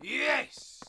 Yes!